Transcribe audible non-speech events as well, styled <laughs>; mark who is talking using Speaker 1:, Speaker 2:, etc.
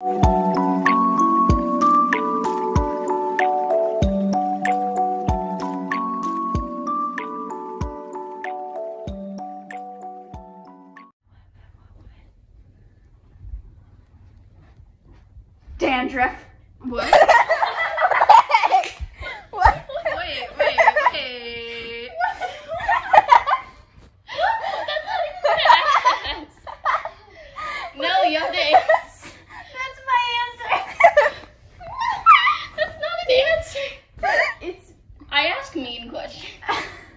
Speaker 1: Dandruff. What? what? Wait,
Speaker 2: <laughs> <laughs> no, you have. 听过 <laughs>